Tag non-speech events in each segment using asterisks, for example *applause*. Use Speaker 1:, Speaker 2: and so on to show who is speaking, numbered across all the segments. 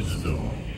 Speaker 1: Wisdom.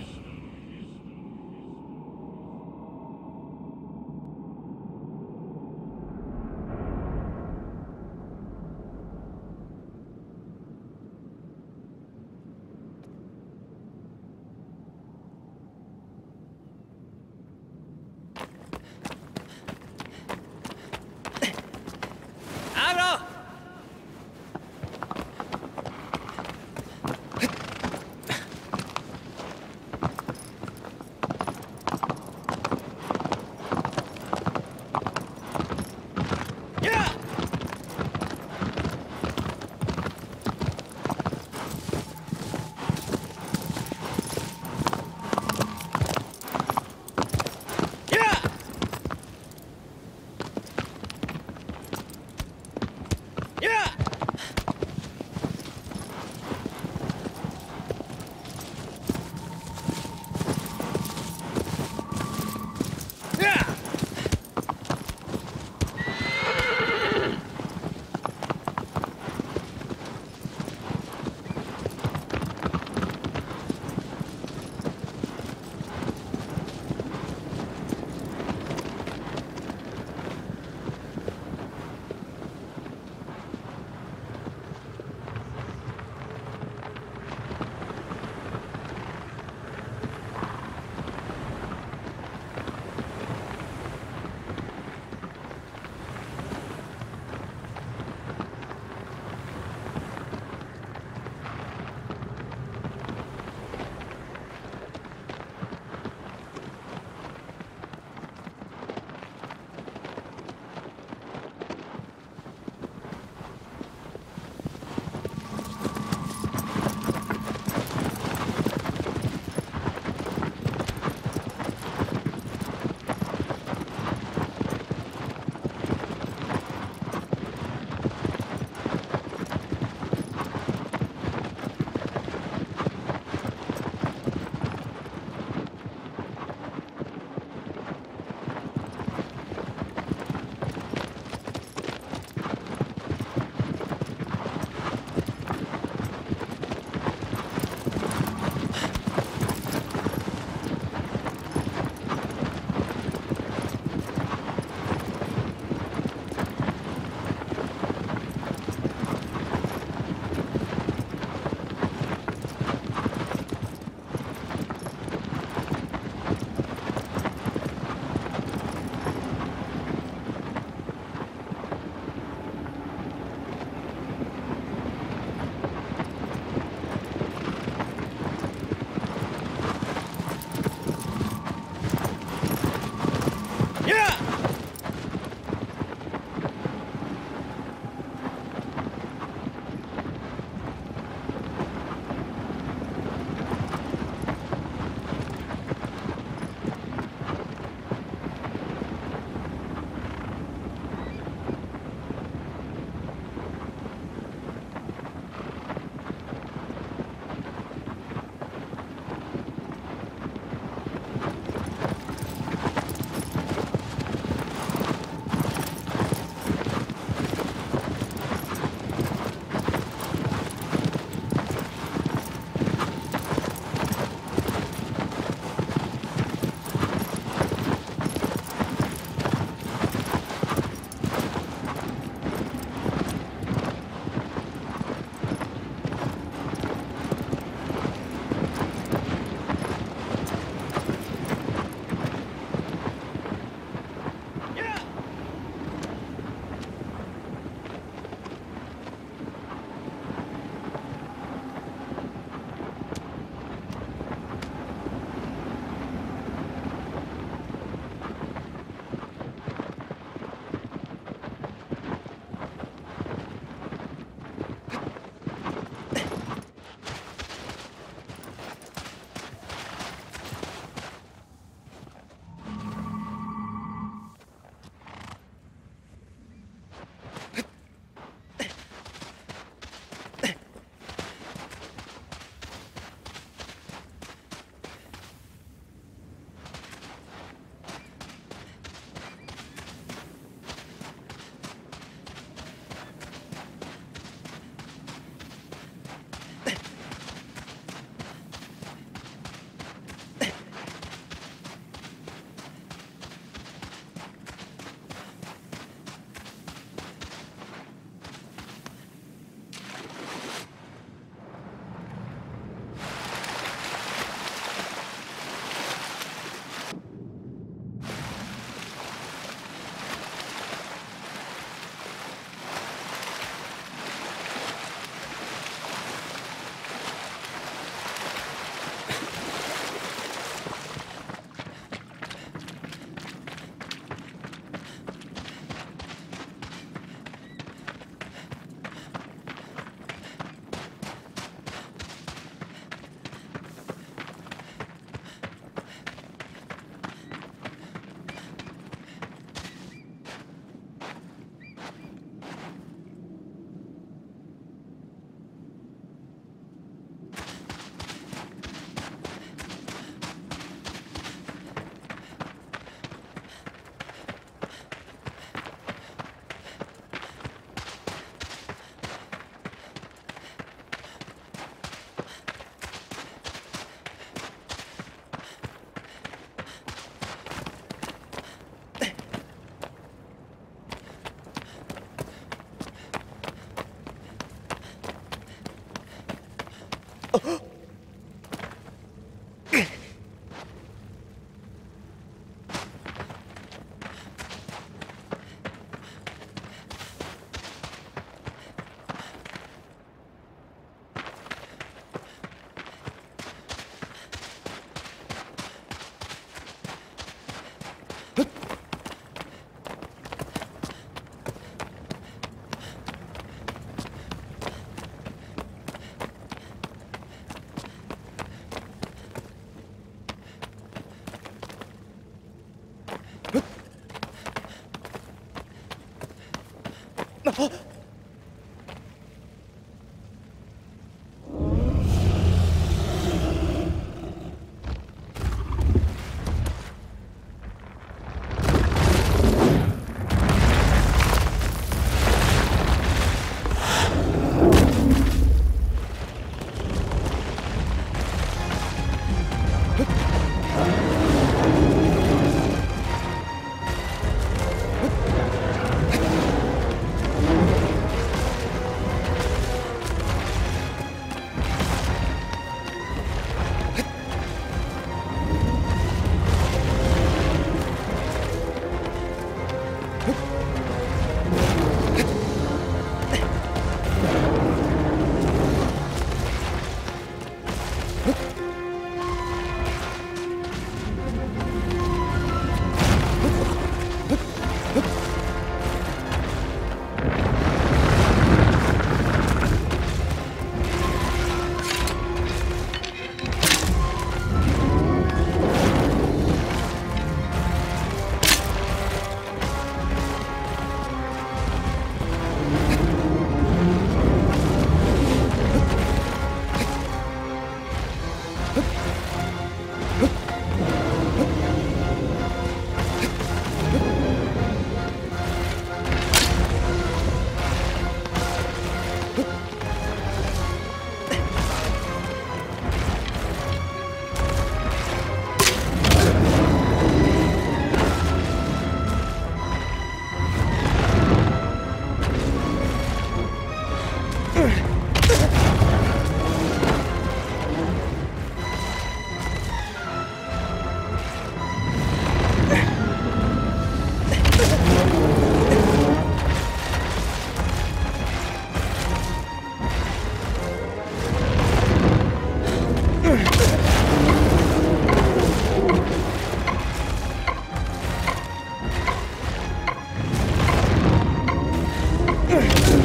Speaker 2: Ugh.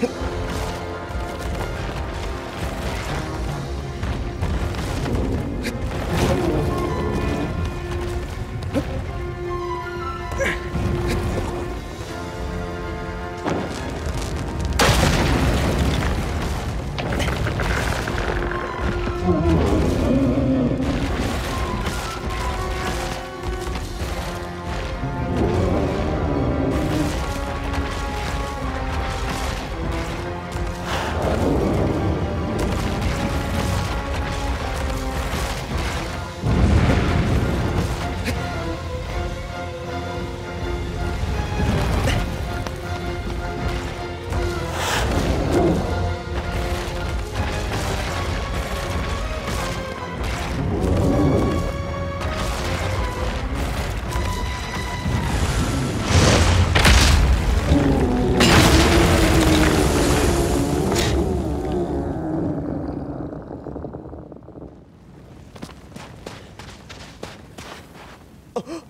Speaker 1: Thank *gasps* Oh.